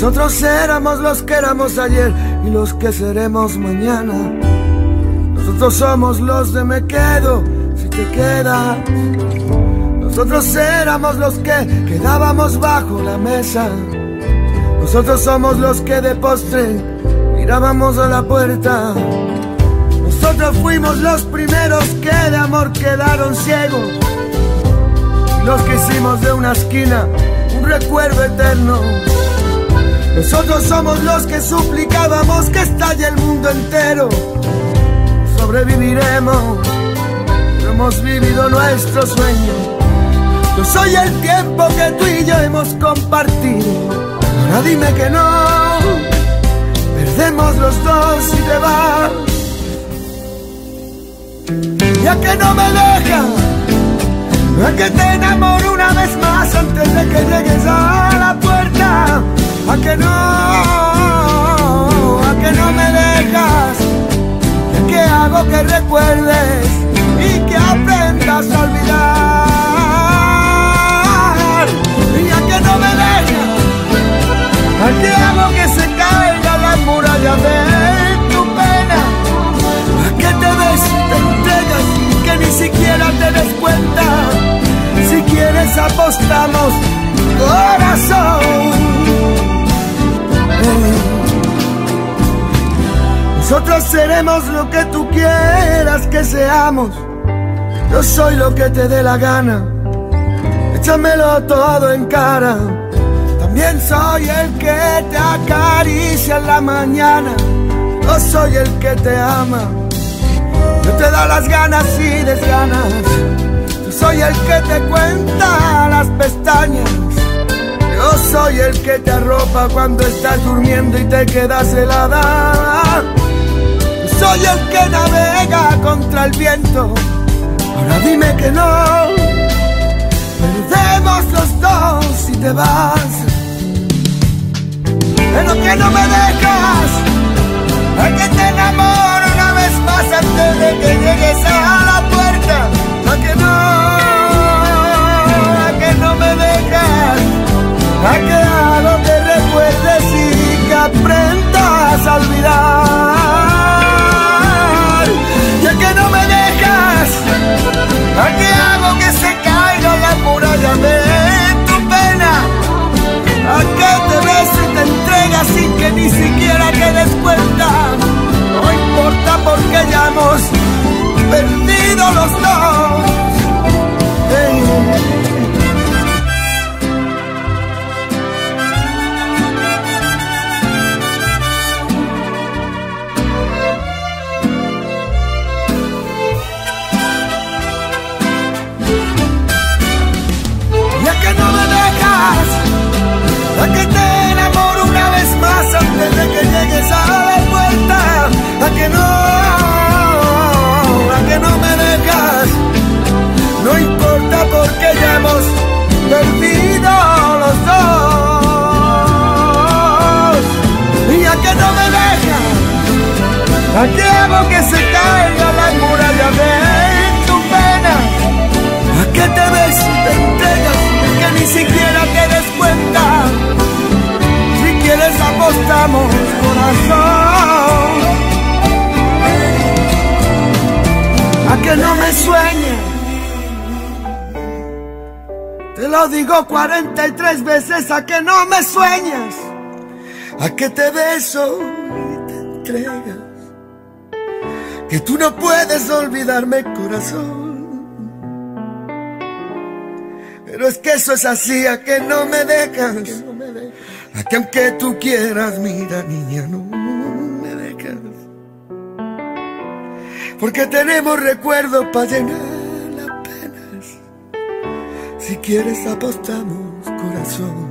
Nosotros éramos los que éramos ayer y los que seremos mañana. Nosotros somos los de me quedo si te quedas. Nosotros éramos los que quedábamos bajo la mesa. Nosotros somos los que de postre mirábamos a la puerta. Nosotros fuimos los primeros que de amor quedaron ciegos. Los que hicimos de una esquina un recuerdo eterno. Nosotros somos los que suplicábamos que estalle el mundo entero. Sobreviviremos, hemos vivido nuestro sueño. Yo soy el tiempo que tú y yo hemos compartido. Ahora dime que no, perdemos los dos y te vas. Ya que no me dejas, no que te enamoro una vez más antes de que llegues a a que no, a que no me dejas, que hago que recuerdes y que aprendas a olvidar, y a que no me dejas, a que hago que se caiga la muralla de tu pena, a que te des te entregas que ni siquiera te des cuenta, seremos lo que tú quieras que seamos. Yo soy lo que te dé la gana. Échamelo todo en cara. También soy el que te acaricia en la mañana. Yo soy el que te ama. Yo te da las ganas y desganas. Yo soy el que te cuenta las pestañas. Yo soy el que te arropa cuando estás durmiendo y te quedas helada. Soy el que navega contra el viento. Ahora dime que no. Perdemos los dos si te vas. Pero que no me dejas. A que te enamoro una vez más antes de que llegues a la puerta. A que no. A que no me dejas a que hago que recuerdes y que aprendas a olvidar. A que hago que se caiga la muralla de tu pena, a que te ves y te entregas que ni siquiera te des cuenta. Si quieres apostamos corazón. A que no me sueñes. Te lo digo 43 veces a que no me sueñas. A que te beso y te entregas. Que tú no puedes olvidarme corazón. Pero es que eso es así, a que no me dejas. A que aunque tú quieras, mira niña, no me dejas. Porque tenemos recuerdos para llenar las penas. Si quieres apostamos, corazón.